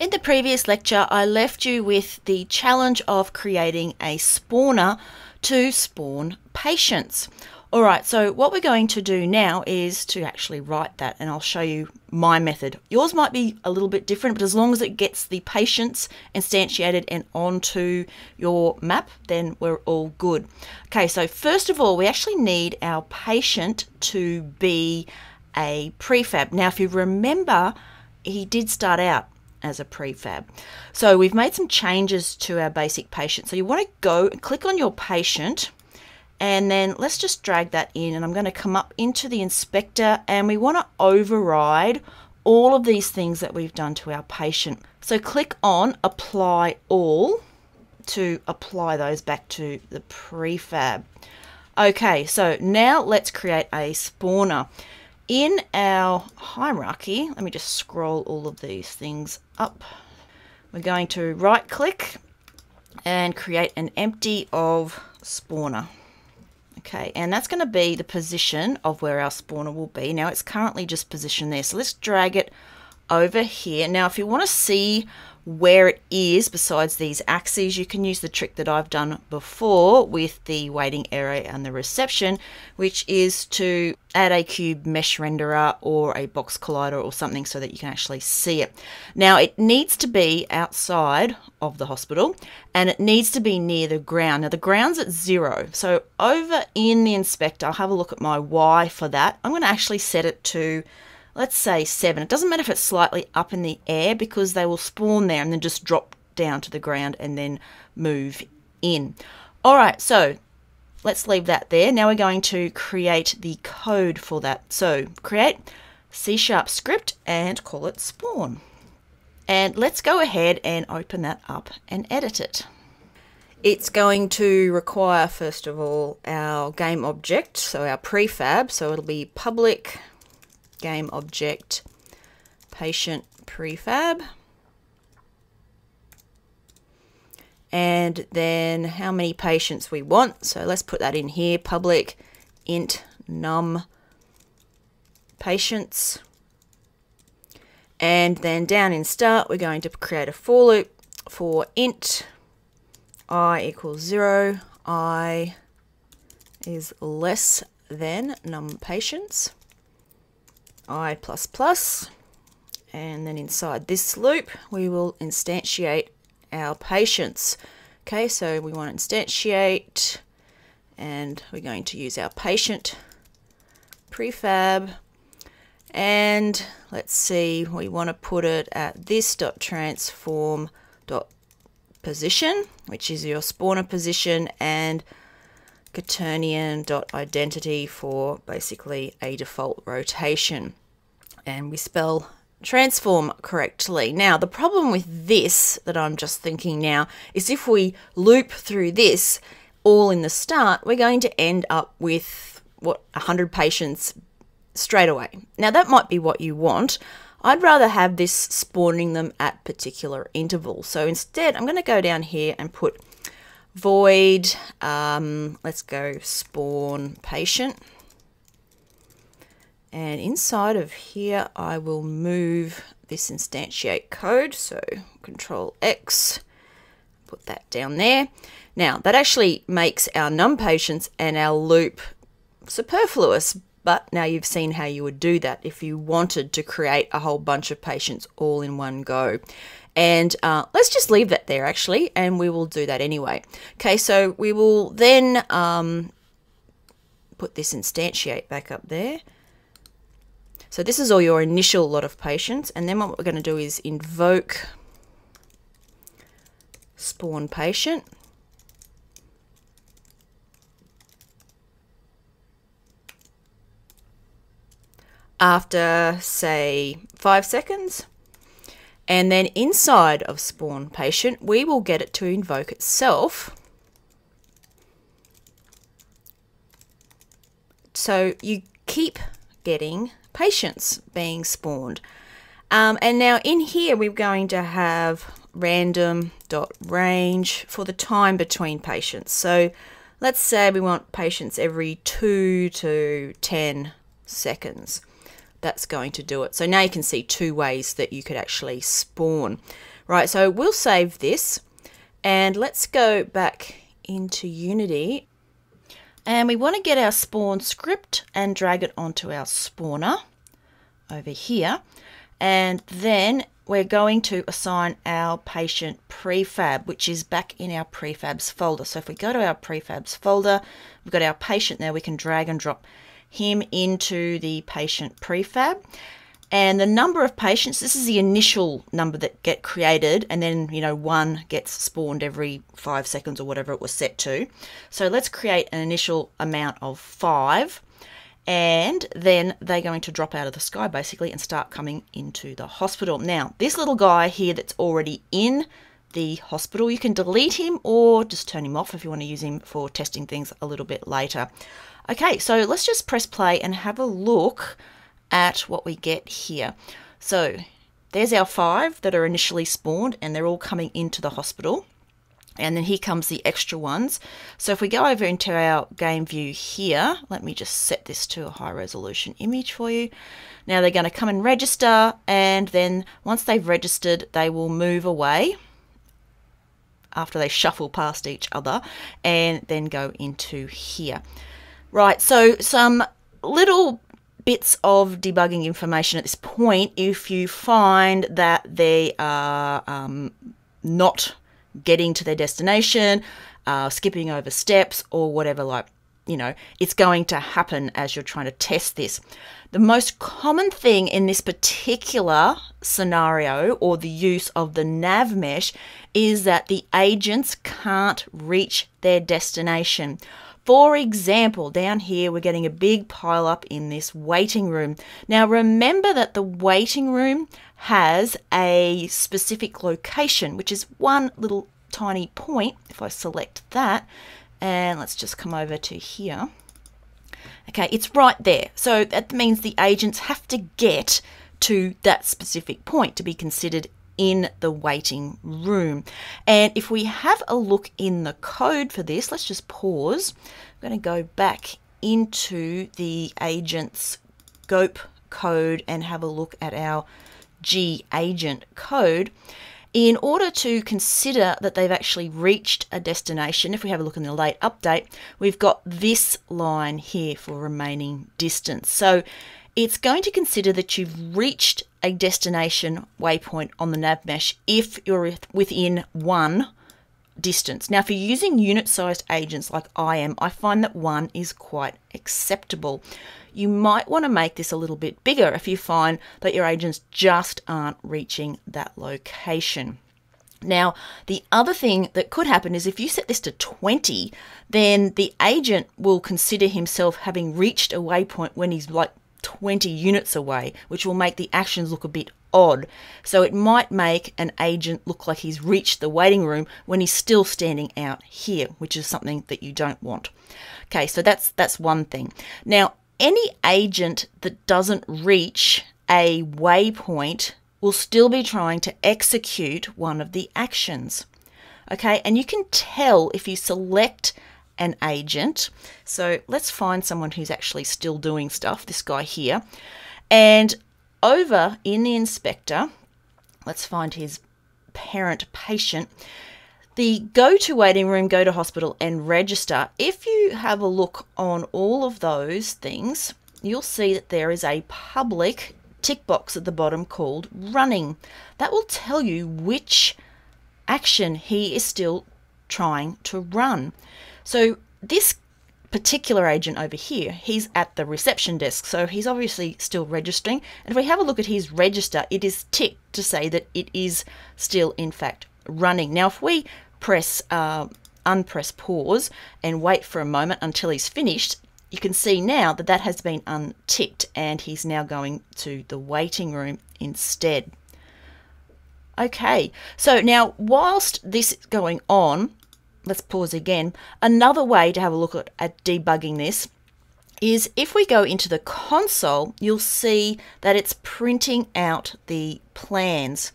In the previous lecture, I left you with the challenge of creating a spawner to spawn patients. All right, so what we're going to do now is to actually write that, and I'll show you my method. Yours might be a little bit different, but as long as it gets the patients instantiated and onto your map, then we're all good. Okay, so first of all, we actually need our patient to be a prefab. Now, if you remember, he did start out as a prefab. So we've made some changes to our basic patient. So you want to go and click on your patient and then let's just drag that in and I'm going to come up into the inspector and we want to override all of these things that we've done to our patient. So click on apply all to apply those back to the prefab. Okay, so now let's create a spawner in our hierarchy, let me just scroll all of these things up. We're going to right click and create an empty of spawner. Okay, and that's going to be the position of where our spawner will be. Now it's currently just positioned there. So let's drag it over here. Now if you want to see where it is besides these axes you can use the trick that I've done before with the waiting area and the reception which is to add a cube mesh renderer or a box collider or something so that you can actually see it. Now it needs to be outside of the hospital and it needs to be near the ground. Now the ground's at zero so over in the inspector I'll have a look at my Y for that. I'm going to actually set it to let's say seven. It doesn't matter if it's slightly up in the air because they will spawn there and then just drop down to the ground and then move in. All right, so let's leave that there. Now we're going to create the code for that. So create C sharp script and call it spawn. And let's go ahead and open that up and edit it. It's going to require, first of all, our game object, so our prefab. So it'll be public game object patient prefab. And then how many patients we want. So let's put that in here, public int num patients. And then down in start, we're going to create a for loop for int i equals 0, i is less than num patients i++, plus plus, and then inside this loop we will instantiate our patients. Okay, so we want to instantiate and we're going to use our patient prefab and let's see we want to put it at this dot transform dot position which is your spawner position and quaternion.identity for basically a default rotation. And we spell transform correctly. Now, the problem with this that I'm just thinking now is if we loop through this all in the start, we're going to end up with what 100 patients straight away. Now, that might be what you want. I'd rather have this spawning them at particular intervals. So instead, I'm going to go down here and put void, um, let's go spawn patient. And inside of here, I will move this instantiate code. So control X, put that down there. Now that actually makes our num patients and our loop superfluous, but now you've seen how you would do that if you wanted to create a whole bunch of patients all in one go. And uh, let's just leave that there actually, and we will do that anyway. Okay, so we will then um, put this instantiate back up there. So this is all your initial lot of patients, and then what we're going to do is invoke spawn patient. After, say, five seconds, and then inside of spawn patient, we will get it to invoke itself. So you keep getting patients being spawned. Um, and now in here, we're going to have random dot range for the time between patients. So let's say we want patients every two to 10 seconds. That's going to do it. So now you can see two ways that you could actually spawn. Right, so we'll save this and let's go back into Unity and we want to get our spawn script and drag it onto our spawner over here. And then we're going to assign our patient prefab, which is back in our prefabs folder. So if we go to our prefabs folder, we've got our patient there, we can drag and drop him into the patient prefab. And the number of patients this is the initial number that get created and then you know one gets spawned every five seconds or whatever it was set to. So let's create an initial amount of five and then they're going to drop out of the sky basically and start coming into the hospital. Now this little guy here that's already in the hospital you can delete him or just turn him off if you want to use him for testing things a little bit later okay so let's just press play and have a look at what we get here. So there's our five that are initially spawned and they're all coming into the hospital. And then here comes the extra ones. So if we go over into our game view here, let me just set this to a high resolution image for you. Now they're going to come and register and then once they've registered, they will move away after they shuffle past each other and then go into here. Right, so some little bits of debugging information at this point if you find that they are um, not getting to their destination, uh, skipping over steps, or whatever, like, you know, it's going to happen as you're trying to test this. The most common thing in this particular scenario or the use of the nav mesh is that the agents can't reach their destination. For example, down here, we're getting a big pile up in this waiting room. Now, remember that the waiting room has a specific location, which is one little tiny point. If I select that, and let's just come over to here. Okay, it's right there. So that means the agents have to get to that specific point to be considered in the waiting room. And if we have a look in the code for this, let's just pause. I'm going to go back into the agent's scope code and have a look at our G agent code. In order to consider that they've actually reached a destination, if we have a look in the late update, we've got this line here for remaining distance. So it's going to consider that you've reached a destination waypoint on the nav mesh if you're within one distance. Now, for using unit sized agents like I am, I find that one is quite acceptable. You might want to make this a little bit bigger if you find that your agents just aren't reaching that location. Now, the other thing that could happen is if you set this to 20, then the agent will consider himself having reached a waypoint when he's like 20 units away, which will make the actions look a bit odd. So it might make an agent look like he's reached the waiting room when he's still standing out here, which is something that you don't want. Okay, so that's that's one thing. Now, any agent that doesn't reach a waypoint will still be trying to execute one of the actions. Okay, and you can tell if you select an agent. So let's find someone who's actually still doing stuff, this guy here. And over in the inspector, let's find his parent patient. The go to waiting room, go to hospital, and register. If you have a look on all of those things, you'll see that there is a public tick box at the bottom called running. That will tell you which action he is still trying to run. So this particular agent over here, he's at the reception desk, so he's obviously still registering. And if we have a look at his register, it is ticked to say that it is still, in fact, running. Now, if we press uh, unpress pause and wait for a moment until he's finished, you can see now that that has been unticked and he's now going to the waiting room instead. Okay, so now whilst this is going on, let's pause again. Another way to have a look at, at debugging this is if we go into the console, you'll see that it's printing out the plans.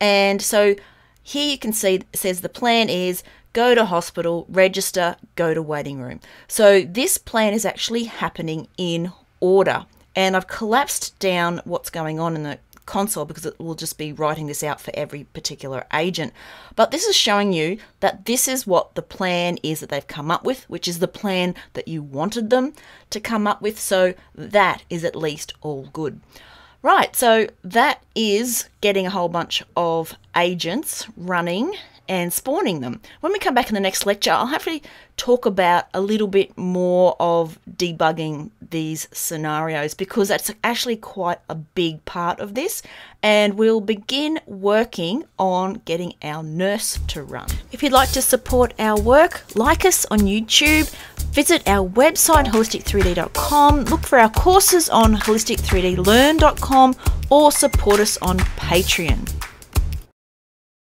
And so here you can see it says the plan is go to hospital, register, go to waiting room. So this plan is actually happening in order. And I've collapsed down what's going on in the console because it will just be writing this out for every particular agent. But this is showing you that this is what the plan is that they've come up with, which is the plan that you wanted them to come up with. So that is at least all good. Right, so that is getting a whole bunch of agents running and spawning them. When we come back in the next lecture, I'll hopefully talk about a little bit more of debugging these scenarios because that's actually quite a big part of this. And we'll begin working on getting our nurse to run. If you'd like to support our work, like us on YouTube, visit our website holistic3d.com, look for our courses on holistic3dlearn.com, or support us on Patreon.